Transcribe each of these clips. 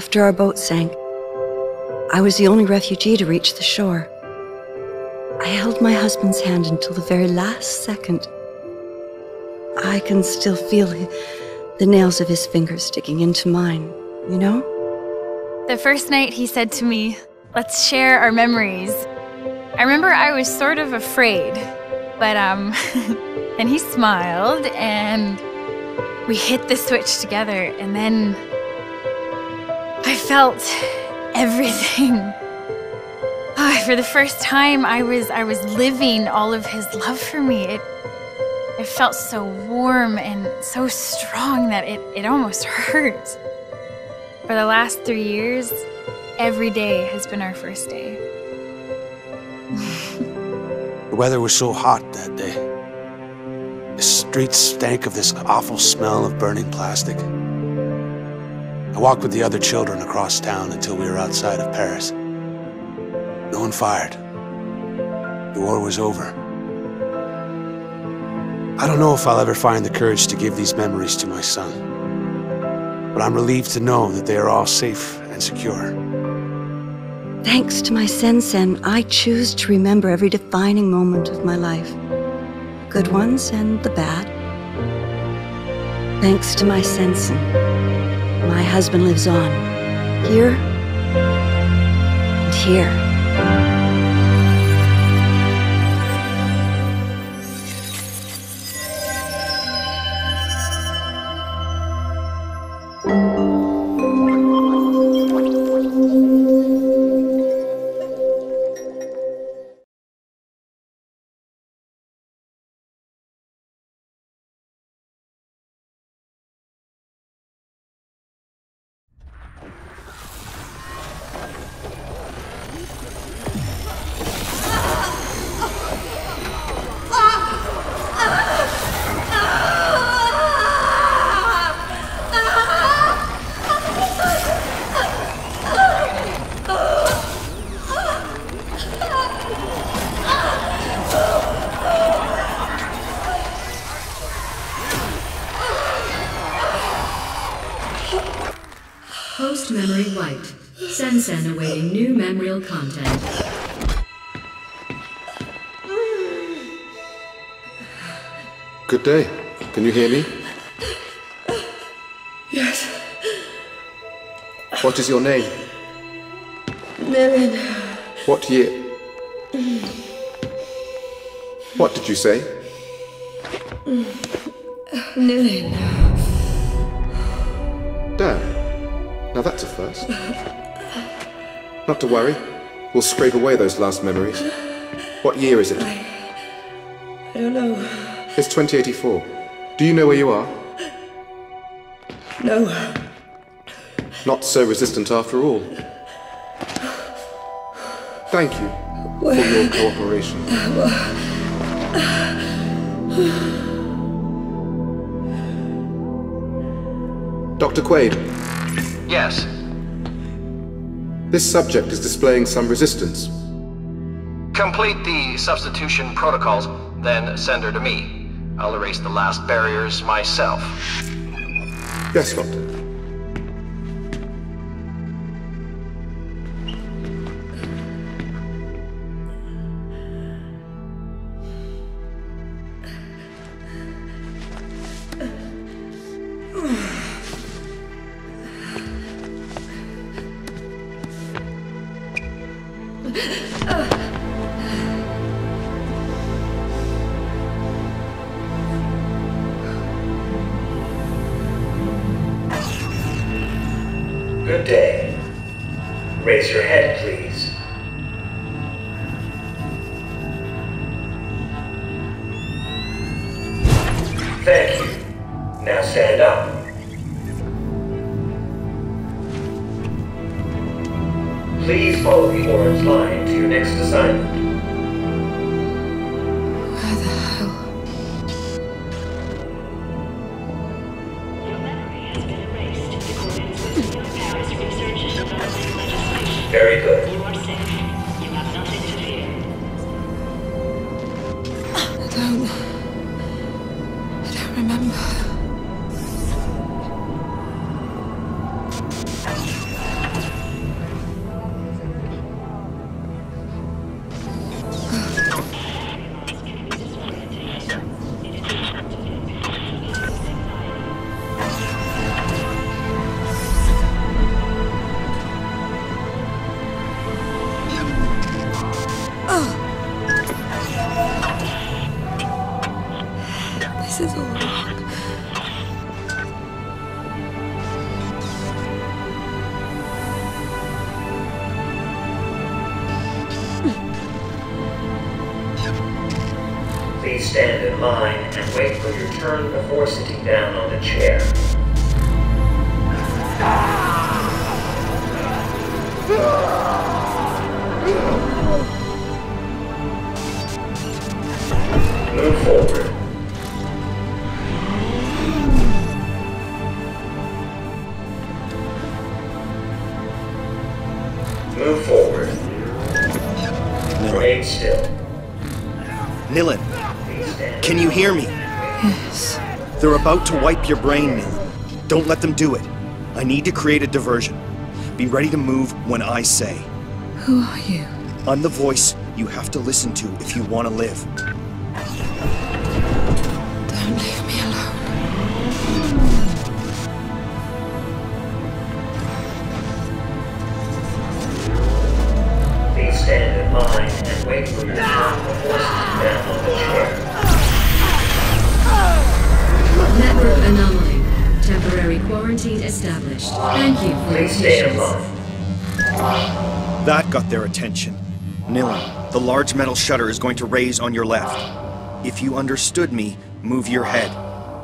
After our boat sank, I was the only refugee to reach the shore. I held my husband's hand until the very last second. I can still feel the nails of his fingers sticking into mine, you know? The first night he said to me, Let's share our memories. I remember I was sort of afraid, but, um, and he smiled and we hit the switch together, and then I felt everything. Oh, for the first time, I was I was living all of his love for me. It it felt so warm and so strong that it, it almost hurt. For the last three years, every day has been our first day. the weather was so hot that day. The streets stank of this awful smell of burning plastic. I walked with the other children across town until we were outside of Paris. No one fired. The war was over. I don't know if I'll ever find the courage to give these memories to my son. But I'm relieved to know that they are all safe and secure. Thanks to my Sen-Sen, I choose to remember every defining moment of my life. Good ones and the bad. Thanks to my Sen-Sen, my husband lives on. Here and here. Good day. Can you hear me? Yes. What is your name? Nilin. What year? What did you say? Nilin. Damn. Now that's a first. Not to worry. We'll scrape away those last memories. What year is it? It's 2084. Do you know where you are? No. Not so resistant after all. Thank you for your cooperation. Dr. Quaid. Yes. This subject is displaying some resistance. Complete the substitution protocols, then send her to me. I'll erase the last barriers myself. Yes, Doctor. Please stand in line and wait for your turn before sitting down on the chair. Move forward. Move forward. Remain still. Nilin, can you hear me? Yes. They're about to wipe your brain, Nilin. Don't let them do it. I need to create a diversion. Be ready to move when I say. Who are you? I'm the voice you have to listen to if you want to live. That got their attention. Nilin, the large metal shutter is going to raise on your left. If you understood me, move your head.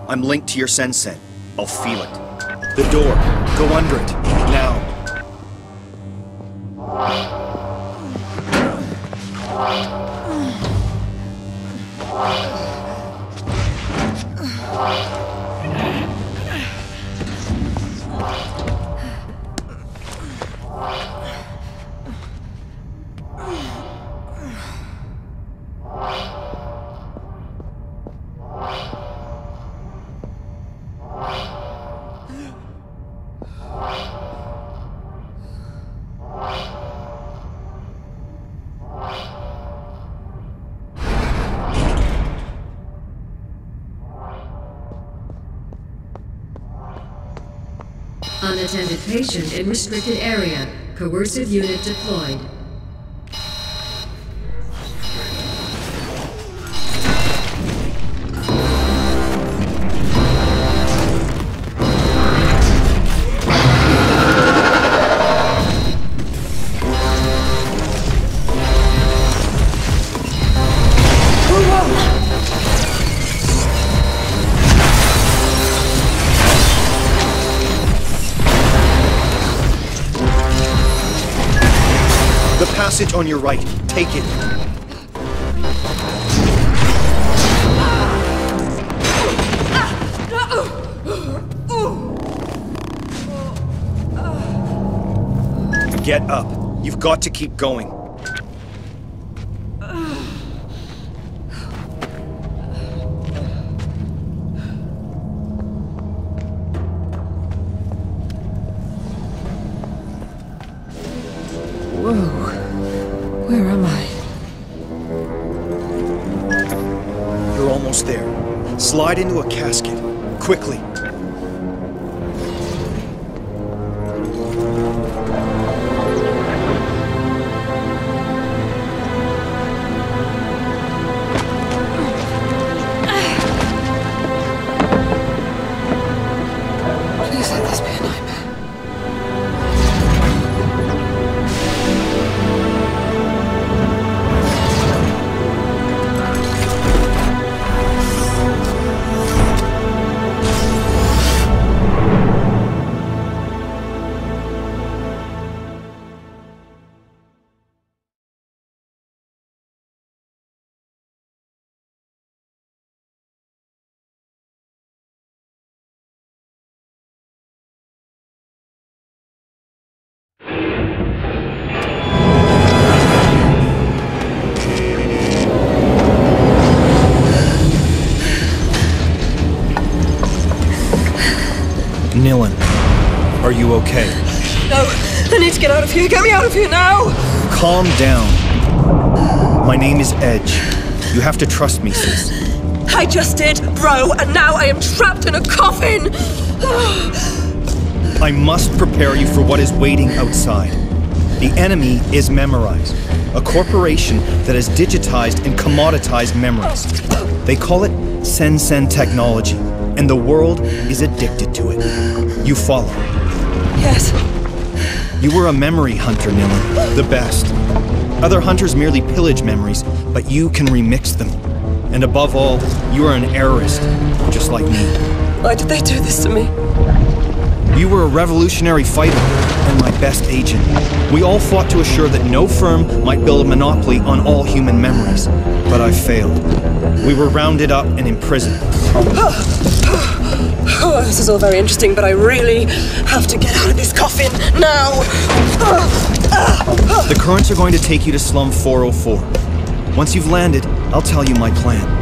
I'm linked to your sensen. I'll feel it. The door. Go under it. Unattended patient in restricted area. Coercive unit deployed. Passage on your right. Take it. Get up. You've got to keep going. Quickly. Okay? No! I need to get out of here! Get me out of here now! Calm down. My name is Edge. You have to trust me, sis. I just did, bro, and now I am trapped in a coffin! I must prepare you for what is waiting outside. The enemy is Memorize. a corporation that has digitized and commoditized memories. They call it Sensen technology, and the world is addicted to it. You follow. Yes. You were a memory hunter, Nilin. The best. Other hunters merely pillage memories, but you can remix them. And above all, you are an errorist, just like me. Why did they do this to me? You were a revolutionary fighter, and my best agent. We all fought to assure that no firm might build a monopoly on all human memories. But I failed. We were rounded up and imprisoned. Oh. This is all very interesting, but I really have to get out of this coffin now. The currents are going to take you to Slum 404. Once you've landed, I'll tell you my plan.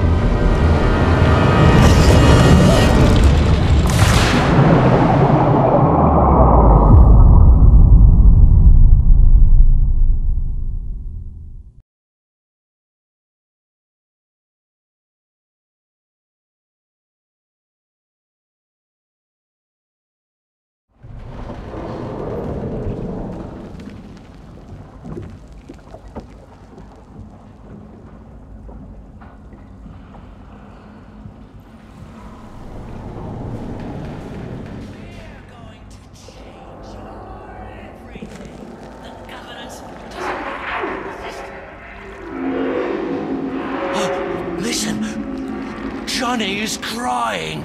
Johnny is crying.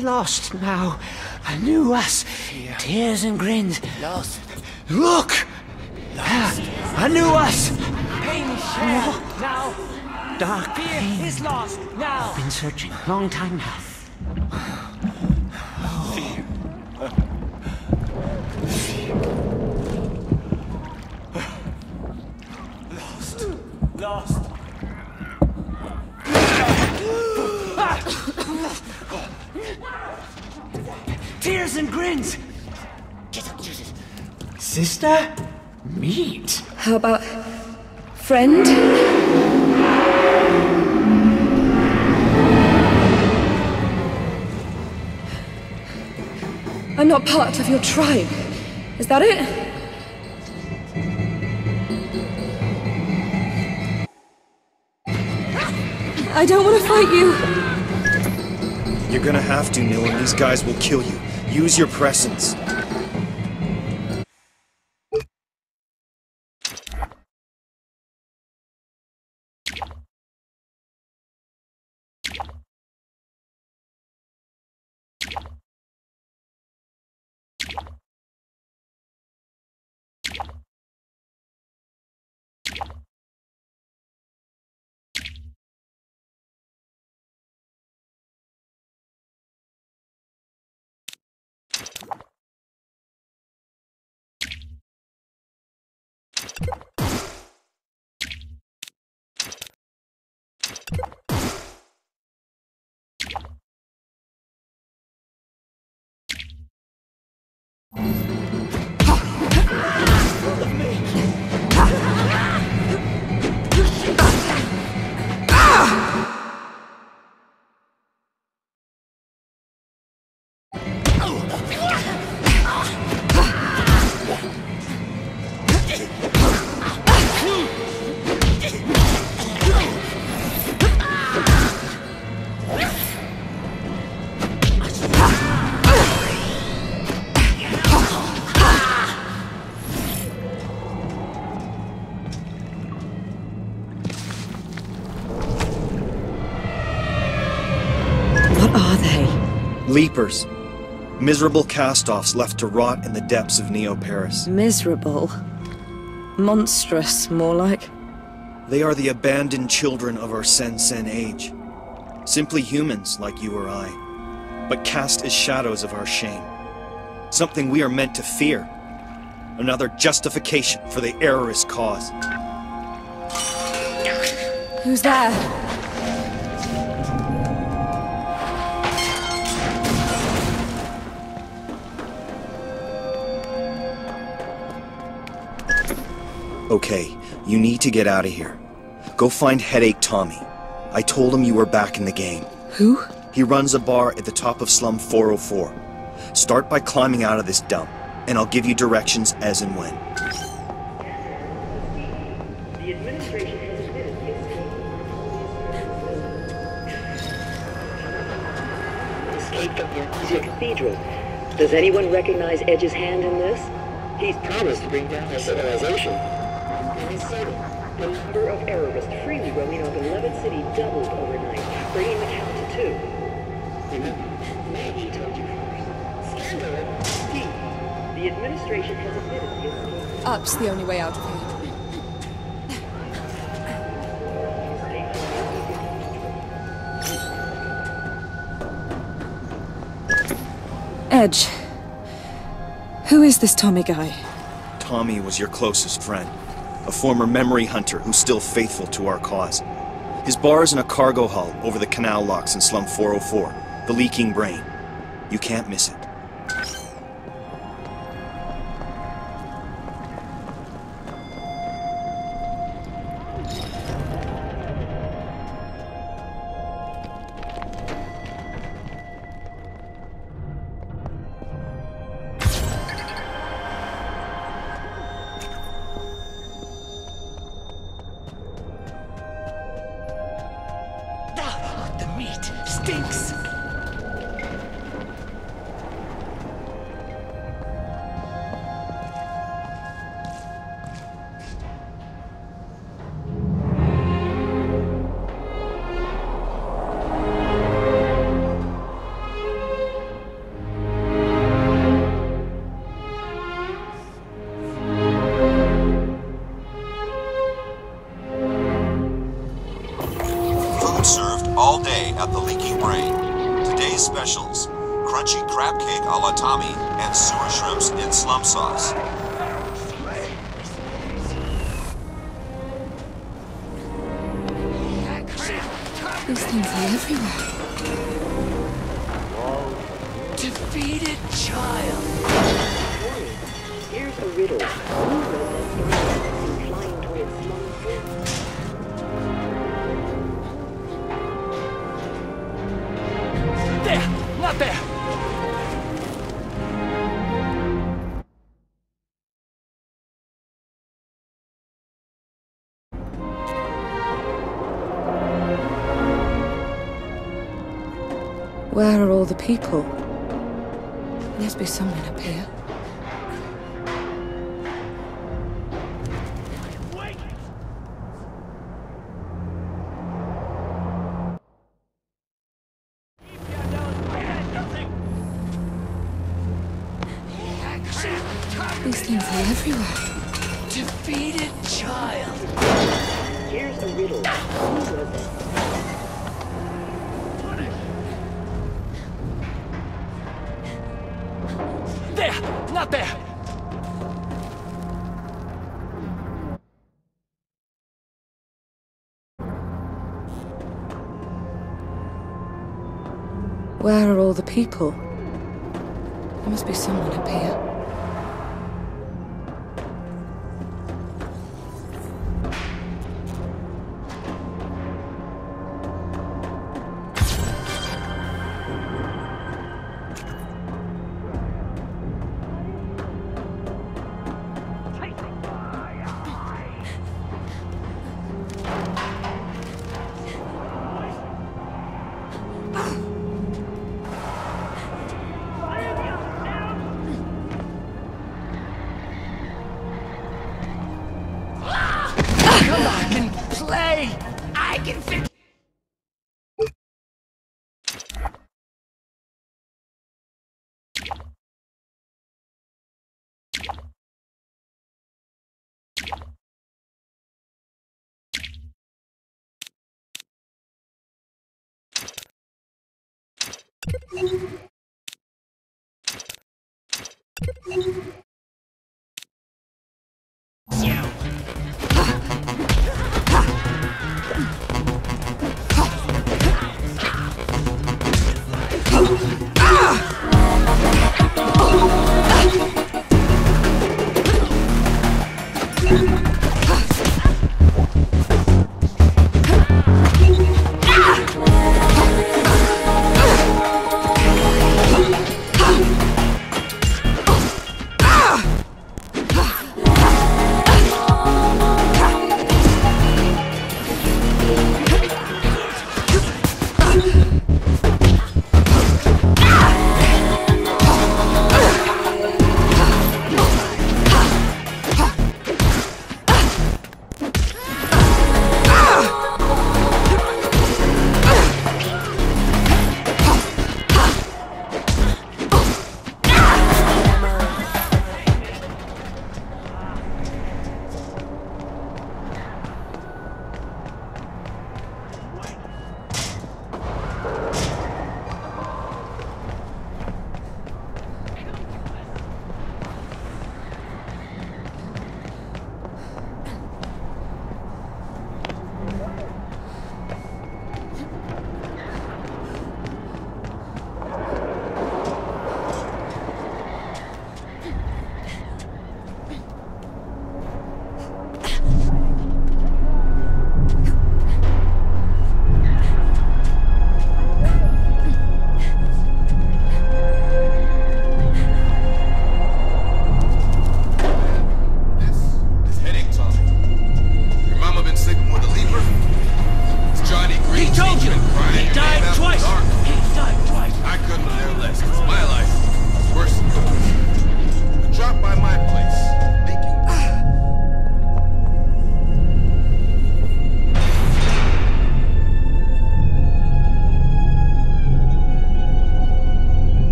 Lost now. A new us. Tears and grins. Lost. Look. Lost. A new us. Pain is shared now. Dark pain. is lost now. I've Been searching a long time now. Sister? Meet. How about friend? I'm not part of your tribe. Is that it? I don't want to fight you. You're gonna have to, Nilin. These guys will kill you. Use your presence. you Leapers. Miserable cast-offs left to rot in the depths of Neo Paris. Miserable. Monstrous, more like. They are the abandoned children of our Sen Sen age. Simply humans like you or I, but cast as shadows of our shame. Something we are meant to fear. Another justification for the errorist cause. Who's there? Okay, you need to get out of here. Go find Headache Tommy. I told him you were back in the game. Who? He runs a bar at the top of Slum 404. Start by climbing out of this dump, and I'll give you directions as and when. The administration has admitted Escape from Yarkizia Cathedral. Does anyone recognize Edge's hand in this? He's promised to bring down our civilization. In the number of errorists freely roaming our beloved city doubled overnight, bringing the count to two. Remember, Maggie told you first. Scandal, D. The administration has admitted the escape. Up's the only way out of here. Edge. Who is this Tommy guy? Tommy was your closest friend, a former memory hunter who's still faithful to our cause. His bar is in a cargo hull over the canal locks in Slum 404, the Leaking Brain. You can't miss it. Stinks. People? There must be someone up here. There! Not there! Where are all the people? There must be someone up here. This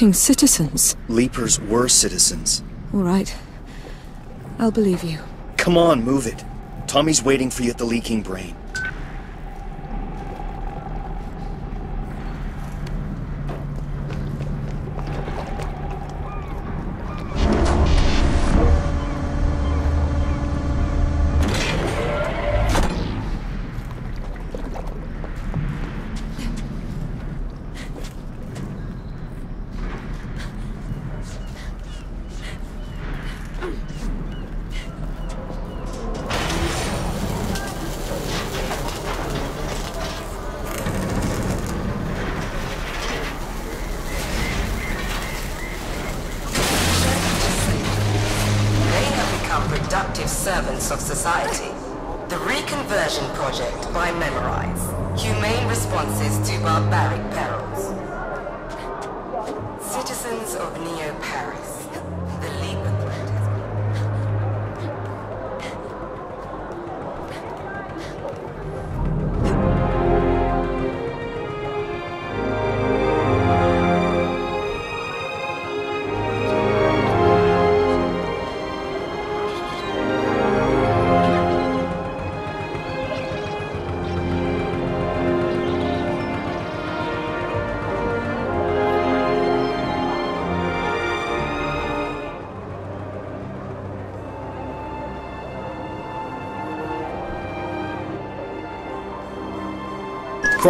attacking citizens. Leapers were citizens. All right. I'll believe you. Come on, move it. Tommy's waiting for you at the leaking brain. Of society. The Reconversion Project by Memorize. Humane responses to barbaric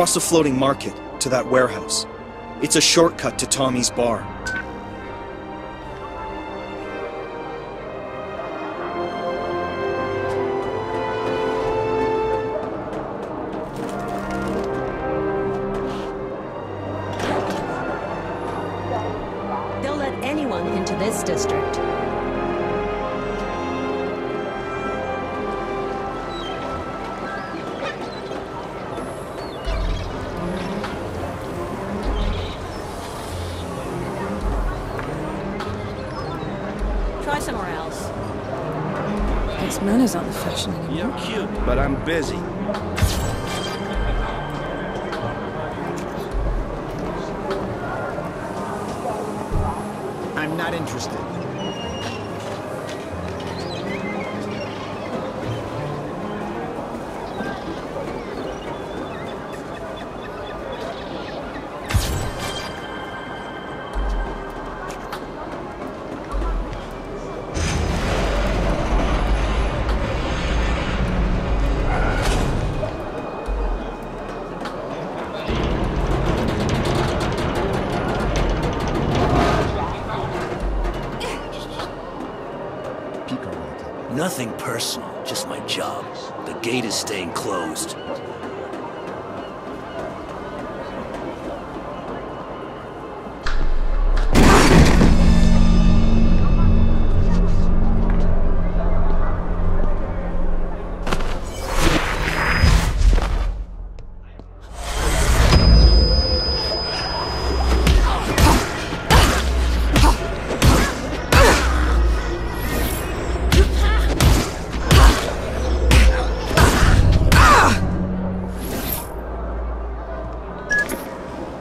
Cross the floating market to that warehouse. It's a shortcut to Tommy's bar. Manners aren't the fashion anymore. You're cute, but I'm busy.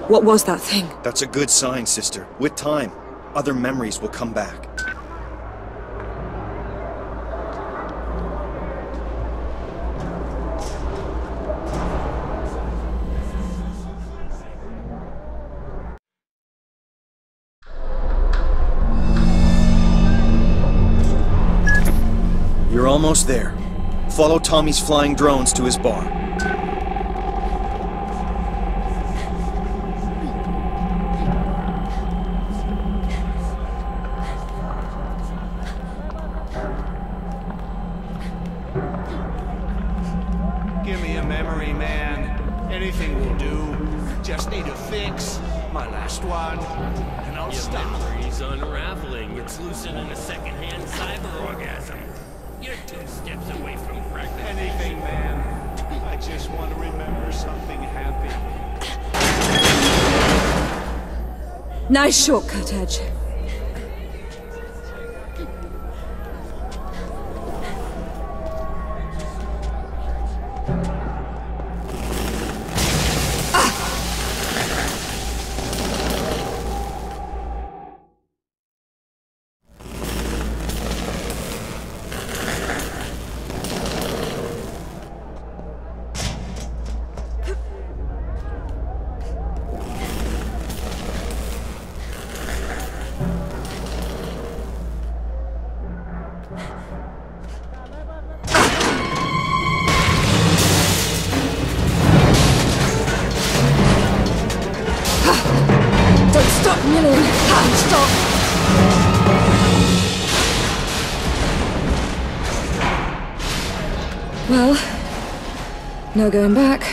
What was that thing? That's a good sign, sister. With time, other memories will come back. You're almost there. Follow Tommy's flying drones to his bar. Shortcut, Edge. No going back.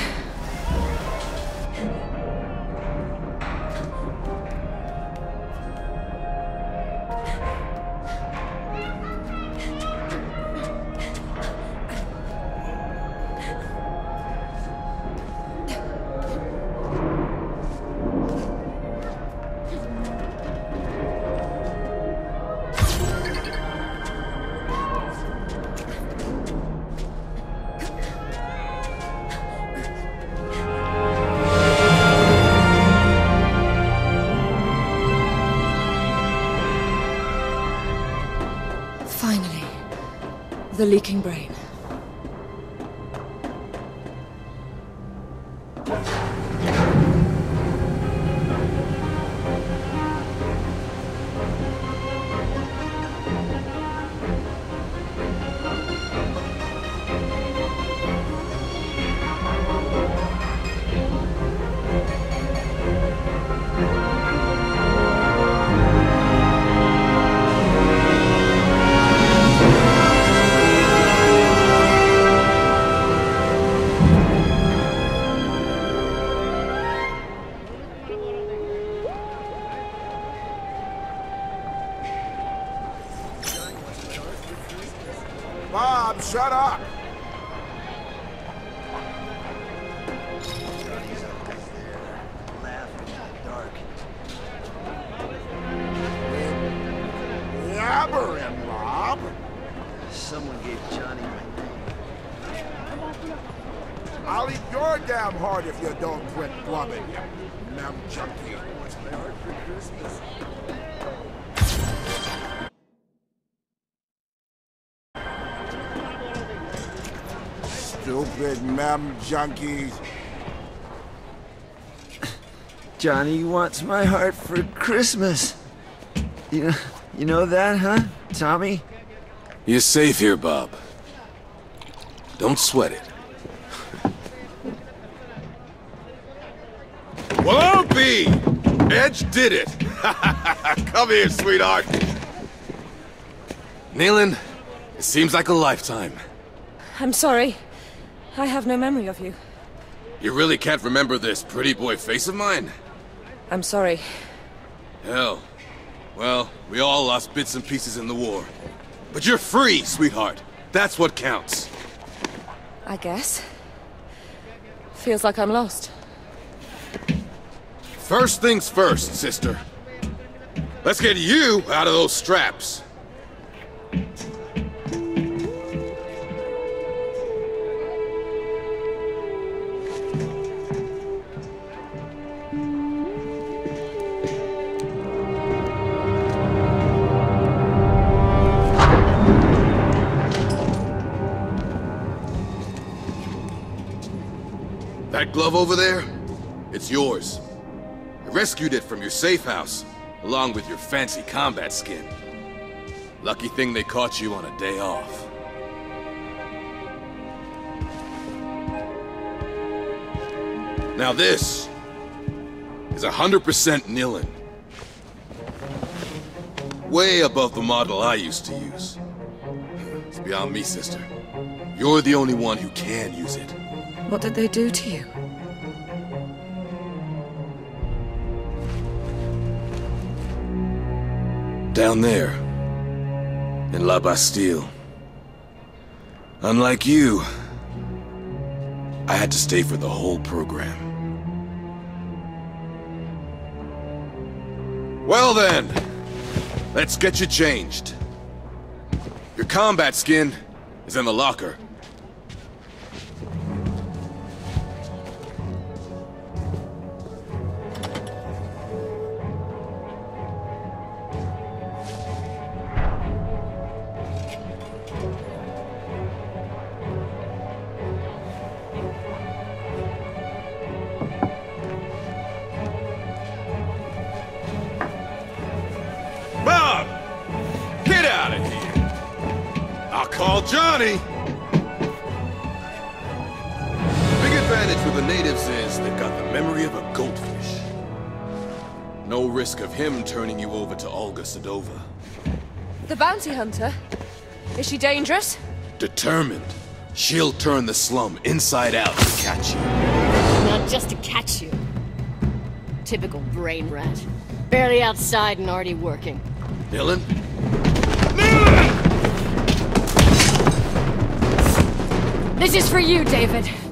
The leaking brain. Junkies. Johnny wants my heart for Christmas. You know, you know that, huh, Tommy? You're safe here, Bob. Don't sweat it. Well, I'll be! Edge did it! Come here, sweetheart. Nilin, it seems like a lifetime. I'm sorry. I have no memory of you. You really can't remember this pretty boy face of mine? I'm sorry. Hell. Well, we all lost bits and pieces in the war. But you're free, sweetheart. That's what counts. I guess. Feels like I'm lost. First things first, sister. Let's get you out of those straps. Glove over there? It's yours. I rescued it from your safe house, along with your fancy combat skin. Lucky thing they caught you on a day off. Now this is 100% Nilin. Way above the model I used to use. It's beyond me, sister. You're the only one who can use it. What did they do to you? Down there, in La Bastille. Unlike you, I had to stay for the whole program. Well then, let's get you changed. Your combat skin is in the locker. Call Johnny! Big advantage with the natives is they've got the memory of a goldfish. No risk of him turning you over to Olga Sedova. The bounty hunter? Is she dangerous? Determined. She'll turn the slum inside out to catch you. Not just to catch you. Typical brain rat. Barely outside and already working. Dylan? This is for you, David.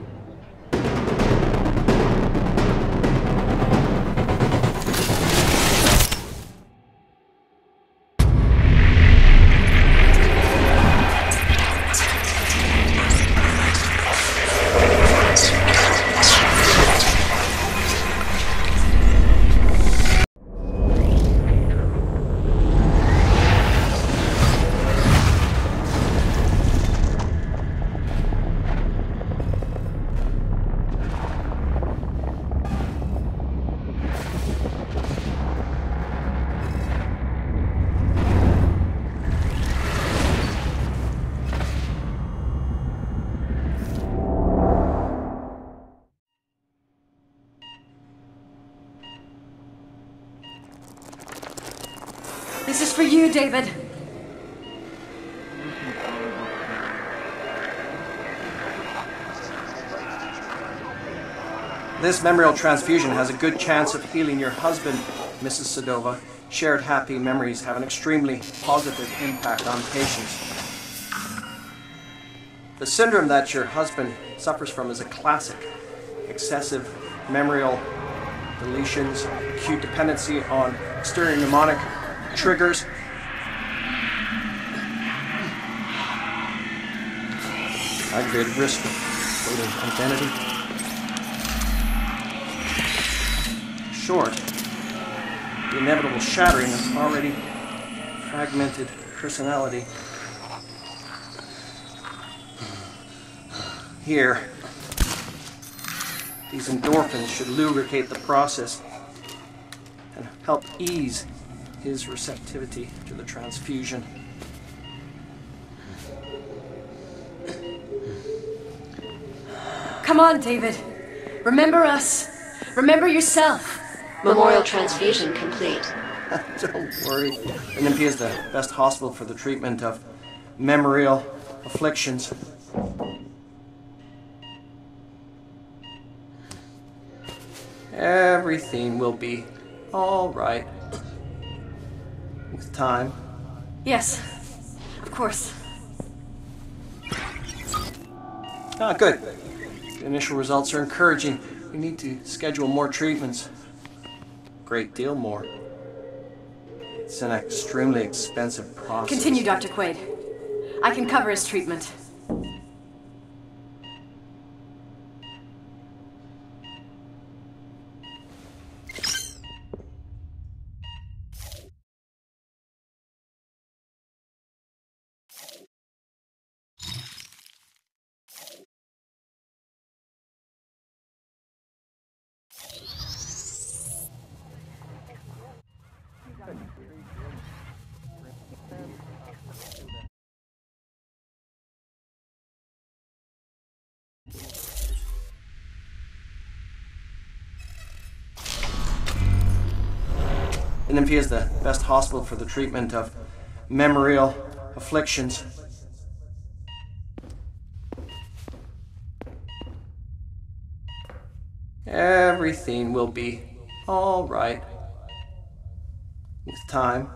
This memorial transfusion has a good chance of healing your husband, Mrs. Sedova. Shared happy memories have an extremely positive impact on patients. The syndrome that your husband suffers from is a classic excessive memorial deletions, acute dependency on exterior mnemonic triggers. Aggravated risk of identity. Short, the inevitable shattering of already fragmented personality. Here, these endorphins should lubricate the process and help ease his receptivity to the transfusion. Come on, David. Remember us. Remember yourself. Memorial transfusion complete. Don't worry. NMP is the best hospital for the treatment of memorial afflictions. Everything will be all right with time. Yes, of course. Ah, good. The initial results are encouraging. We need to schedule more treatments. Great deal more. It's an extremely expensive process. Continue, Dr. Quaid. I can cover his treatment. NMP is the best hospital for the treatment of memorial afflictions. Everything will be all right with time.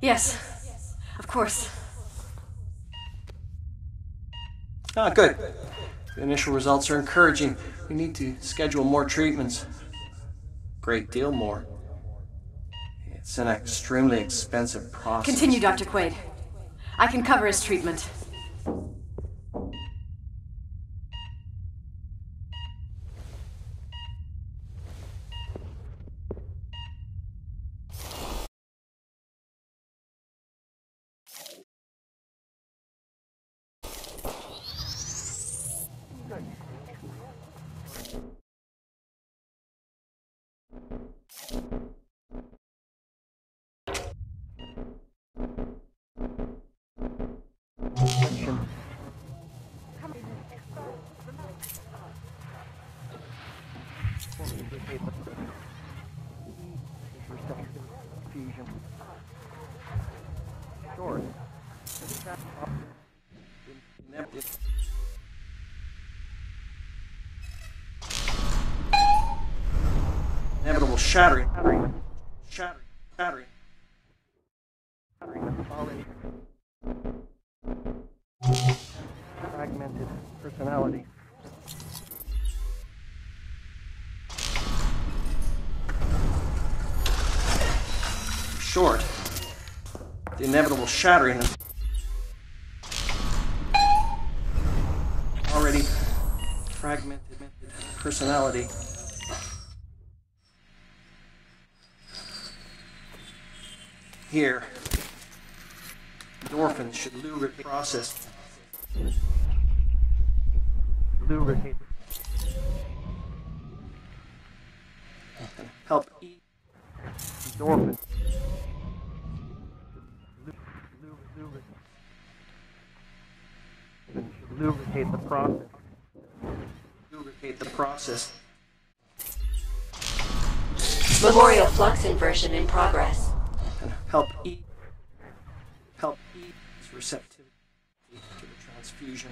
Yes, of course. Ah, good. The initial results are encouraging. We need to schedule more treatments. Great deal more. It's an extremely expensive process. Continue, Dr. Quaid. I can cover his treatment. Inevitable shattering. Shattering. Shattering. Fragmented personality. Short. The inevitable shattering of already fragmented personality. Here, endorphins should lubricate the process. Lubricate. Help eat endorphins. Lubricate the process. Lubricate the process. Memorial flux inversion in progress. And help eat help eat its receptivity to the transfusion.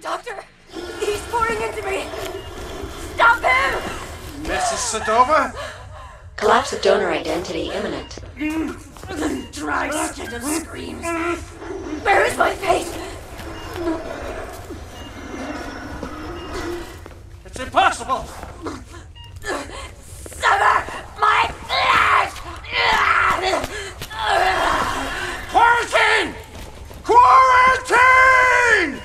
Doctor! He's pouring into me! Stop him! Mrs. Sedova? Collapse of donor identity imminent. Dry spit and screams. Where is my face? It's impossible! Sever my flesh! Quarantine! Quarantine!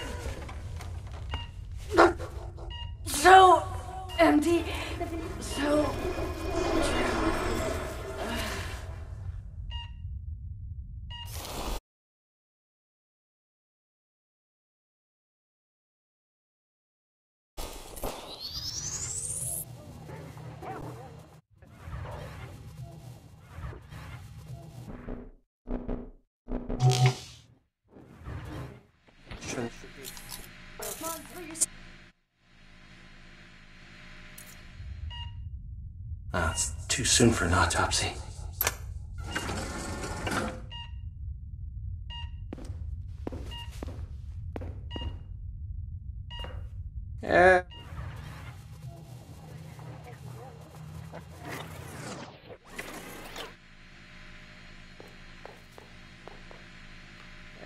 So empty. So Ah, it's too soon for an autopsy. Yeah.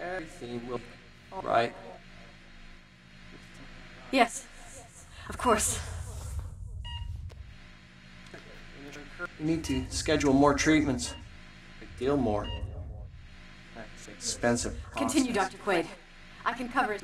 Everything will be all right. Yes. Of course. We need to schedule more treatments. A deal more. That's expensive. Process. Continue, Dr. Quaid. I can cover it.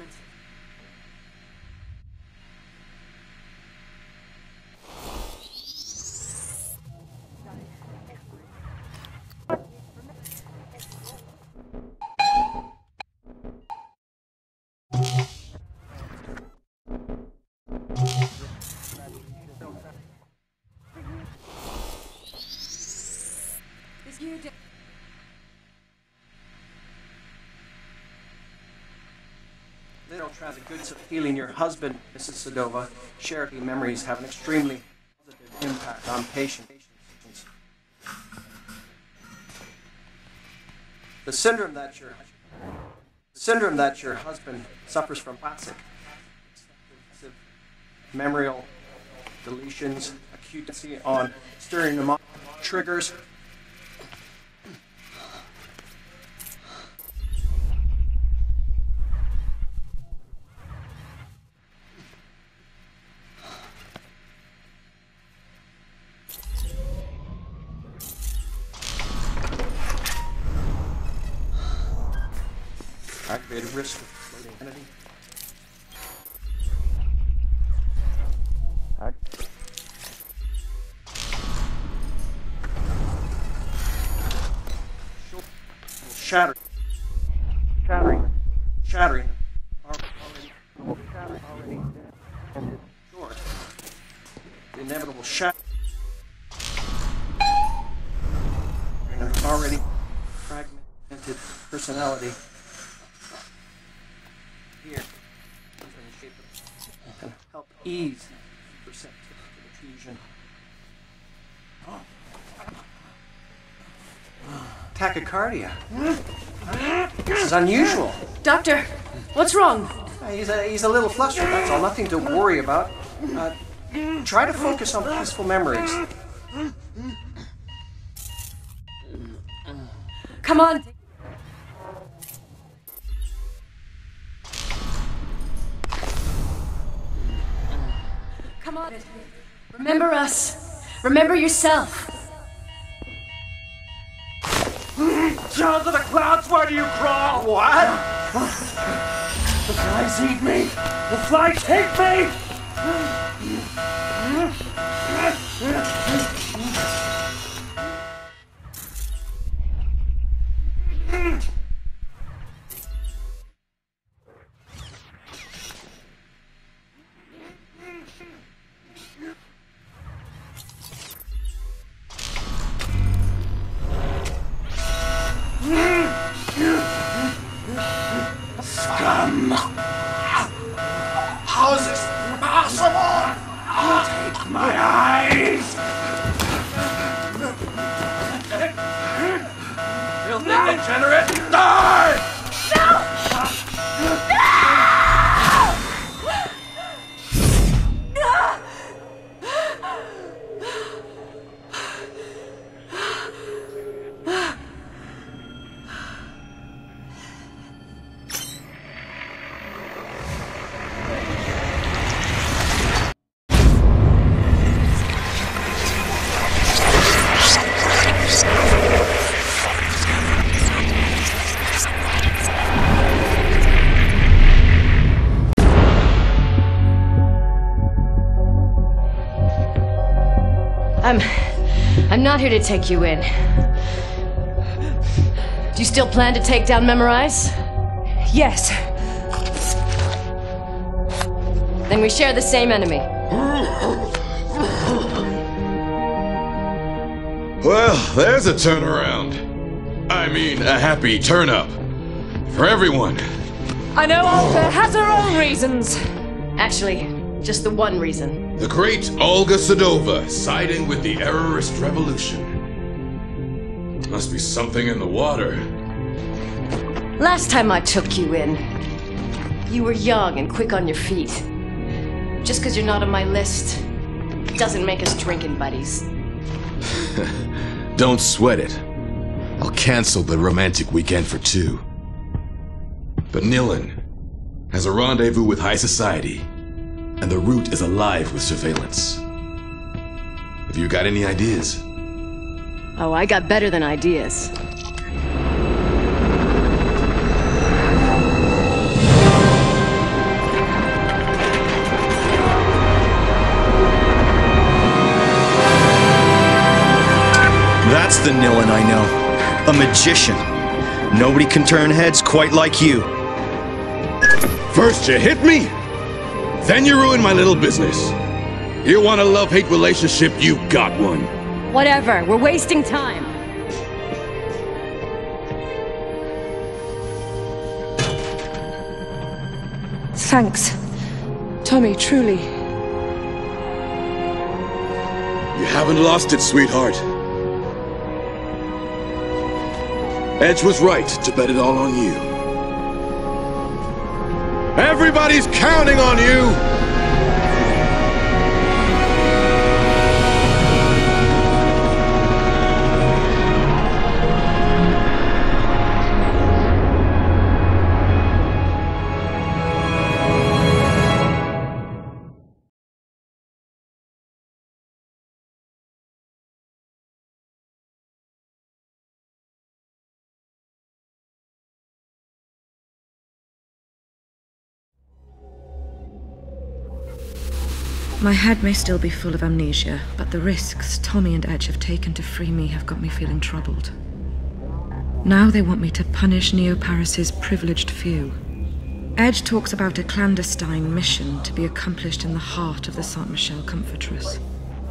Try the goods of healing your husband, Mrs. Sedova. Charity memories have an extremely positive impact on patients. The syndrome that you're the syndrome that your husband suffers from classic. Memorial deletions, acuity on up, triggers. Tachycardia. This is unusual. Doctor, what's wrong? Uh, He's a, he's a little flustered, that's all. Nothing to worry about. Uh, try to focus on peaceful memories. Come on. Come on. Remember us. Remember yourself. Down to the clouds, where do you crawl? What? The flies eat me! The flies take me! Not here to take you in. Do you still plan to take down Memorize? Yes. Then we share the same enemy. Well, there's a turnaround. I mean, a happy turn up. For everyone. I know Olga has her own reasons. Actually, just the one reason. Great Olga Sedova siding with the errorist revolution. Must be something in the water. Last time I took you in, you were young and quick on your feet. Just because you're not on my list doesn't make us drinking buddies. Don't sweat it. I'll cancel the romantic weekend for two. But Nilin has a rendezvous with high society, and the route is alive with surveillance. Have you got any ideas? Oh, I got better than ideas. That's the Nilin I know. A magician. Nobody can turn heads quite like you. First you hit me, then you ruin my little business. You want a love-hate relationship, you got one. Whatever, we're wasting time. Thanks. Tommy, truly. You haven't lost it, sweetheart. Edge was right to bet it all on you. Everybody's counting on you! My head may still be full of amnesia, but the risks Tommy and Edge have taken to free me have got me feeling troubled. Now they want me to punish Neo Paris's privileged few. Edge talks about a clandestine mission to be accomplished in the heart of the Saint Michel Comfortress.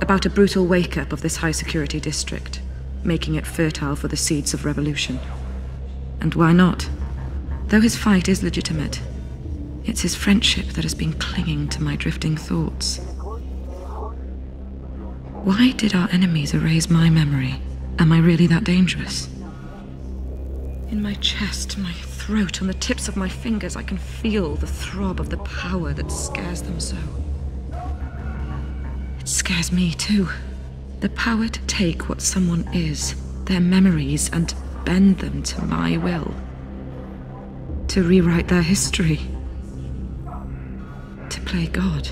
About a brutal wake up of this high security district, making it fertile for the seeds of revolution. And why not? Though his fight is legitimate, it's his friendship that has been clinging to my drifting thoughts. Why did our enemies erase my memory? Am I really that dangerous? In my chest, my throat, on the tips of my fingers, I can feel the throb of the power that scares them so. It scares me too. The power to take what someone is, their memories, and bend them to my will. To rewrite their history. To play God.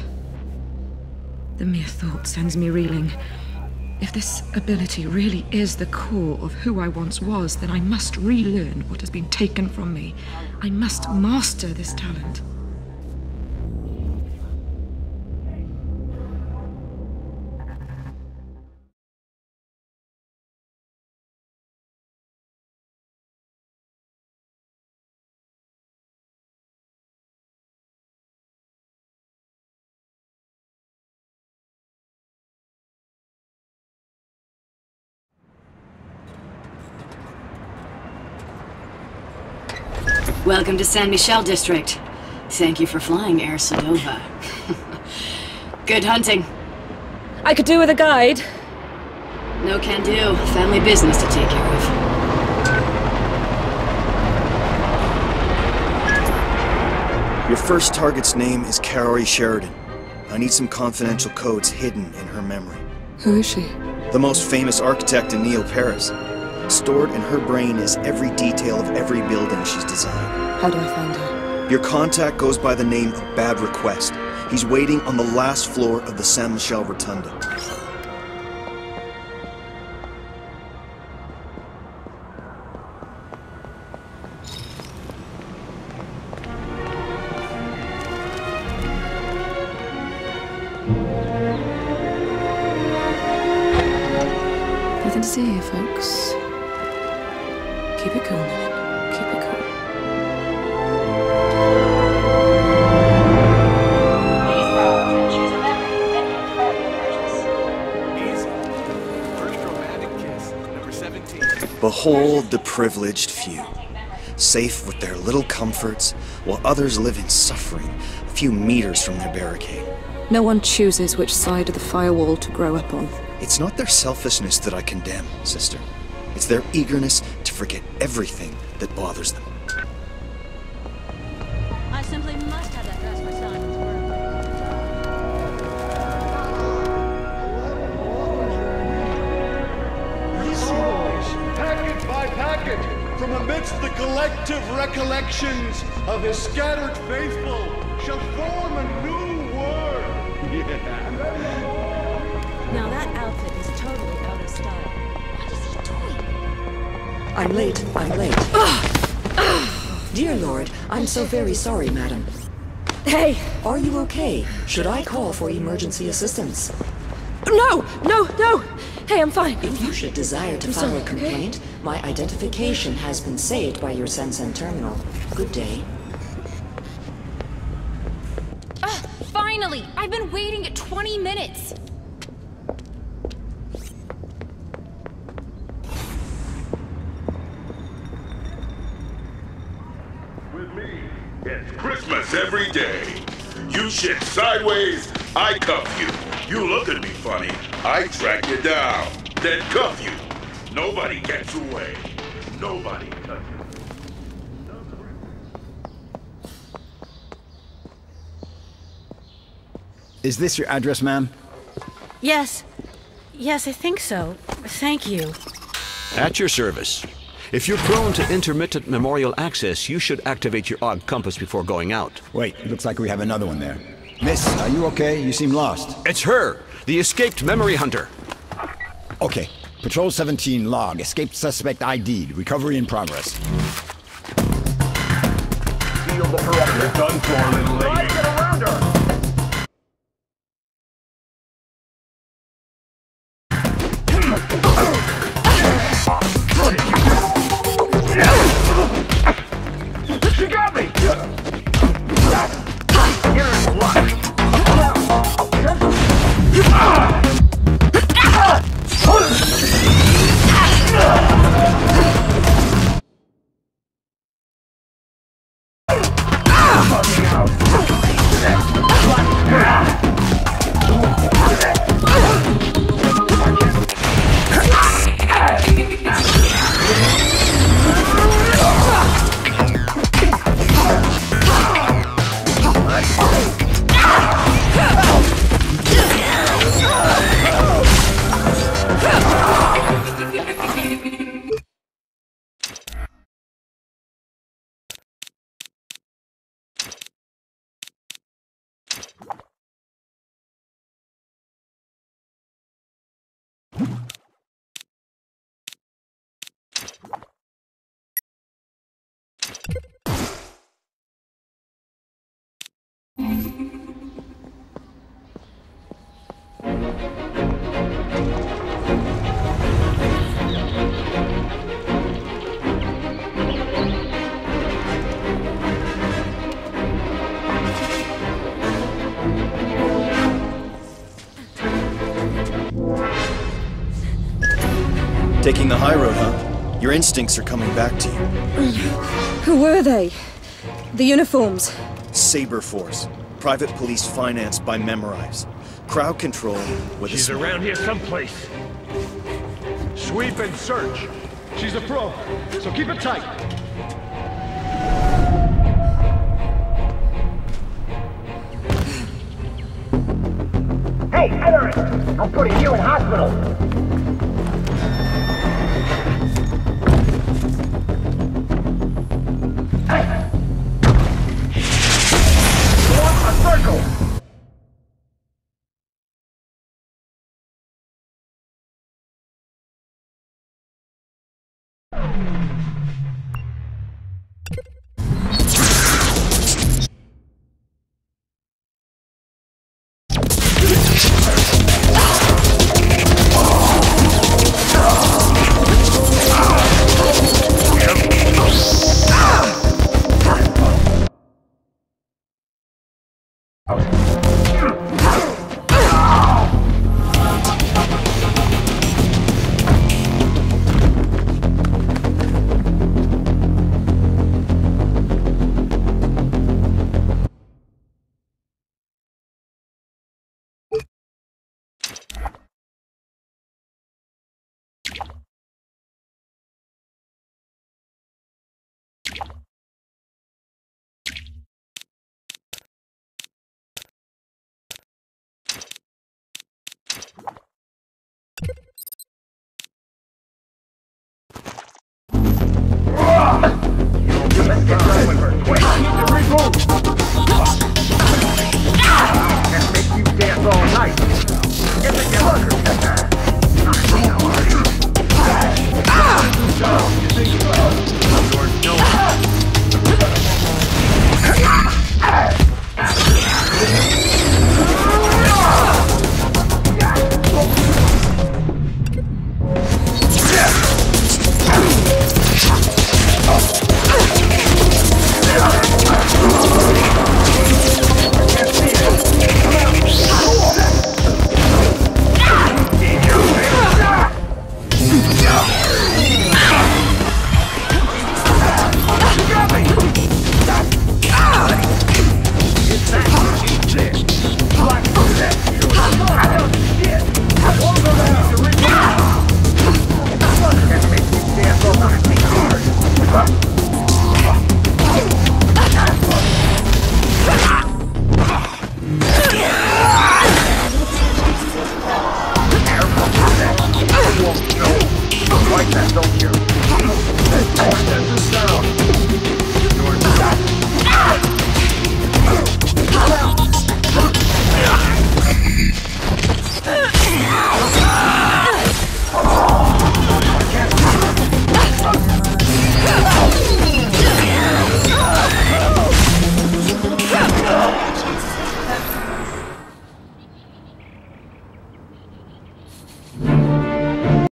The mere thought sends me reeling. If this ability really is the core of who I once was, then I must relearn what has been taken from me. I must master this talent. Welcome to San Michel District. Thank you for flying Air Sedova. Good hunting. I could do with a guide. No can do. Family business to take care of. Your first target's name is Kaori Sheridan. I need some confidential codes hidden in her memory. Who is she? The most famous architect in Neo Paris. Stored in her brain is every detail of every building she's designed. How do I find her? Your contact goes by the name of Bad Request. He's waiting on the last floor of the Saint Michel Rotunda. Behold the privileged few, safe with their little comforts, while others live in suffering a few meters from their barricade. No one chooses which side of the firewall to grow up on. It's not their selfishness that I condemn, sister. It's their eagerness to forget everything that bothers them. I'm so very sorry, madam. Hey! Are you okay? Should I call for emergency assistance? No! No! No! Hey, I'm fine. If you should desire to I'm file sorry, a okay? complaint, my identification has been saved by your Sensen terminal. Good day. Ah, finally! I've been waiting 20 minutes! With me, it's Christmas every day. You shit sideways, I cuff you. You look at me funny, I track you down, then cuff you. Nobody gets away. Nobody touches. Is this your address, ma'am? Yes. Yes, I think so. Thank you. At your service. If you're prone to intermittent memorial access, you should activate your odd compass before going out. Wait, looks like we have another one there. Miss, are you okay? You seem lost. It's her, the escaped memory hunter. Okay. Patrol 17 log. Escaped suspect ID'd. Recovery in progress. Seal the perimeter. Done for, little lady. Taking the high road, huh? Your instincts are coming back to you. Who were they? The uniforms. Saber Force. Private police financed by Memorize. Crowd control with a She's smile. around here someplace. Sweep and search. She's a pro, so keep it tight. Hey, Eric! I'm putting you in hospital.